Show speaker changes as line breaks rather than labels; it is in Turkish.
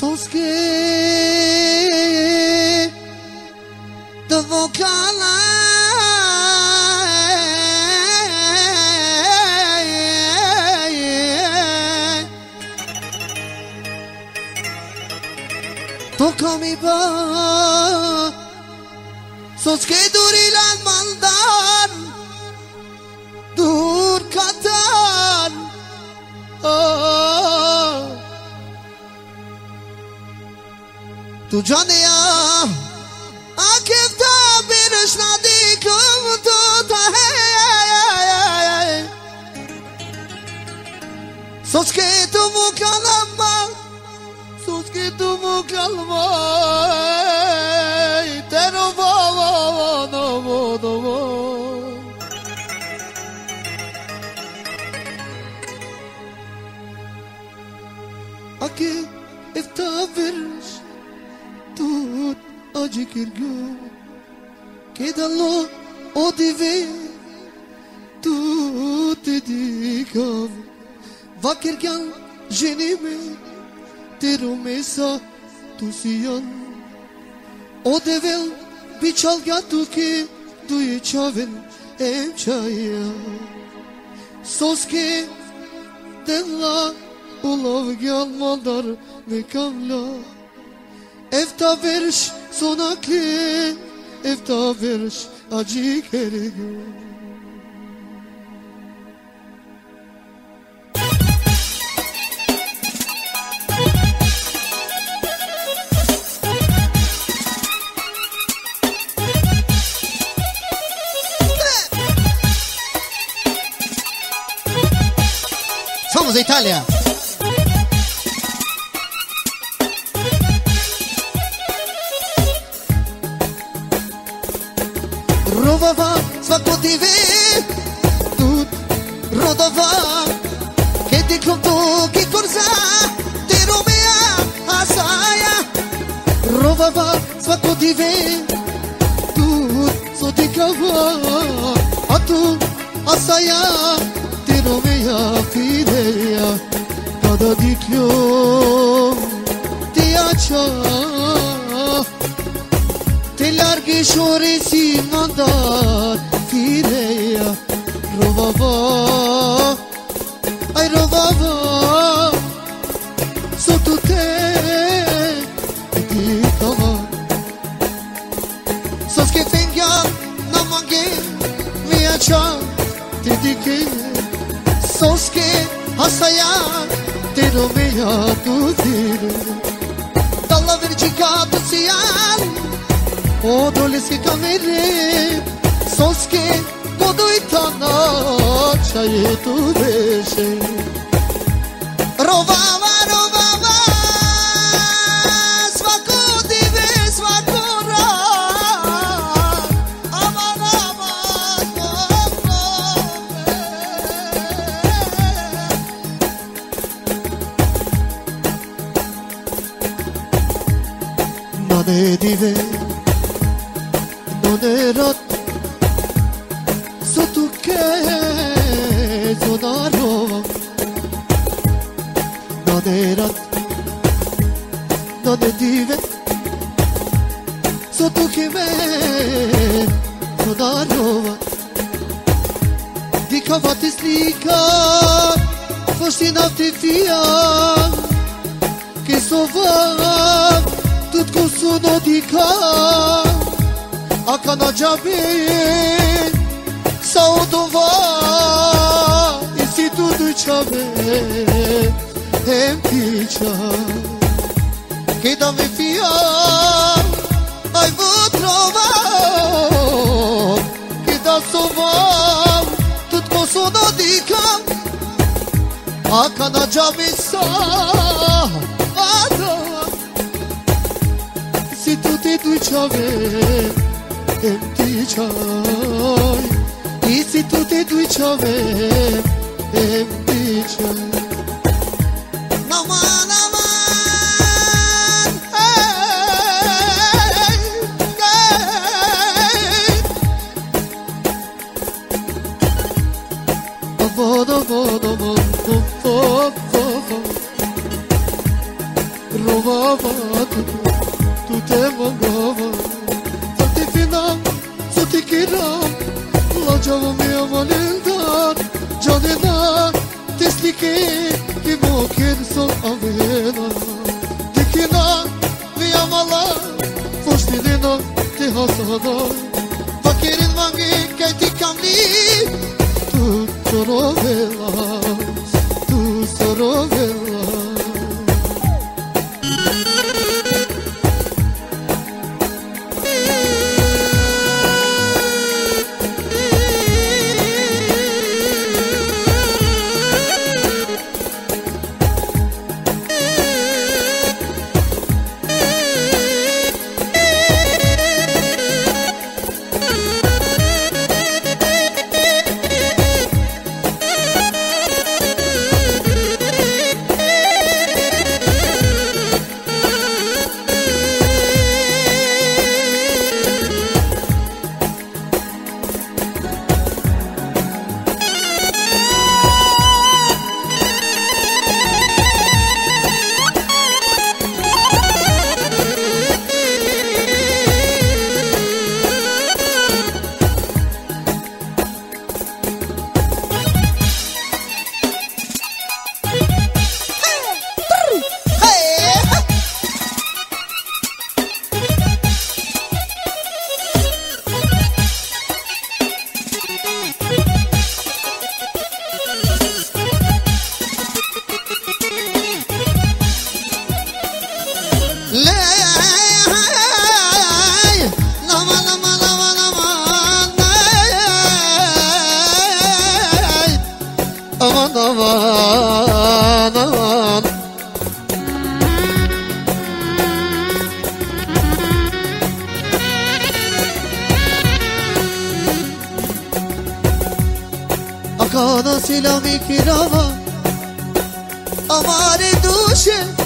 Soske The vocala Toca mi ba Soske durilan maldan Dur Tu جانیا آکفتا بیرش ندیکم تو تا Sos que tu mu kalma Sos que tu mu kalma Tero baba no mo no mo Aki tu oggi kirgo che dallo o dive. Tu te dico va kirgan jenime te rumesa tu siyan. O devel bir çalga tu ki duyu çavin ev çaya sos denla ulov gelmadar ne kamla Evta veriş sonaki Evta veriş acı kerigi Somos Itália! arrivi Tut rodova Che ti conto che corsa Ti romea asaia. Rodova ti divi Tut so ti kava A tu asaia Ti romea fideia Kada diklo Ti aqa Te larghi shore si mandat Rovava Aj rovava Sotto te E ti kava Sos che fenga Non manche Mia ciao Ti dike Sos che Asaya Te romea tu tiro Dalla vergicato sian O doleski kamere Soske Kodu itana Çayı tu beşe Rovava rovava Svaku dive svaku ra. Aman aman Nane dive non era sotto non era non è dive sotto che me sonaro di cavati slika fosti nafti fia che so va tutto sono di ca Akana Jabi Saudova Instituto Chave Hem tempicho che dove fio ai vo trova. Che da sovo tut posso da dicam a cada jamisa vado si tu ti tu chove tempicho e se tu ti tu chove tempicho Provava tu, te mangava Sa ti finam, sa ti kiram La gjavo mi amalildar Gjanina, ti slike Ki mo kin son avena Ti kina, mi amala Foshtinina, ti hasada Fakirin vangi, kajti kamli Tu sorovela Akana silami kirava Amare bahar